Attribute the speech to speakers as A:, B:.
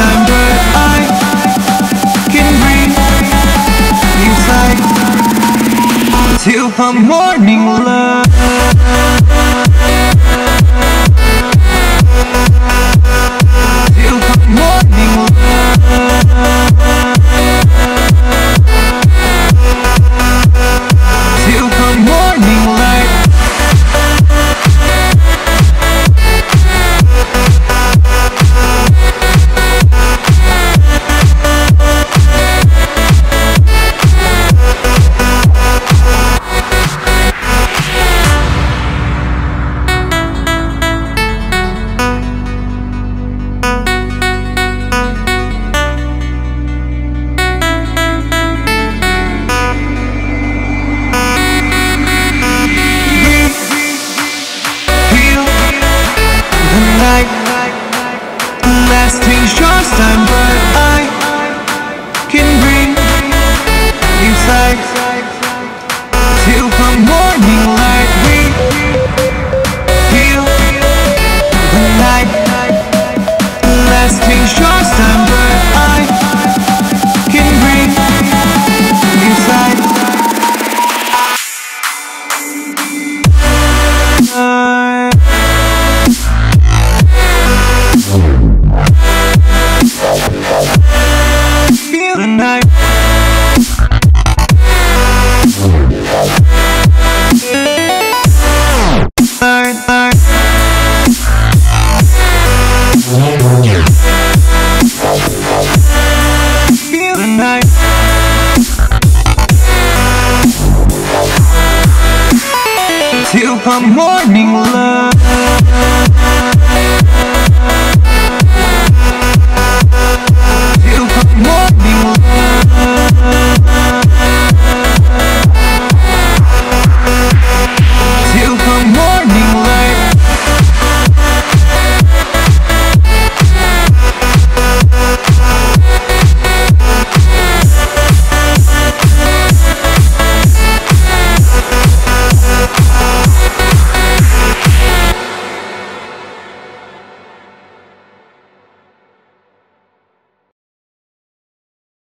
A: time that I can breathe inside till the morning light. Night lasting short time, my morning love.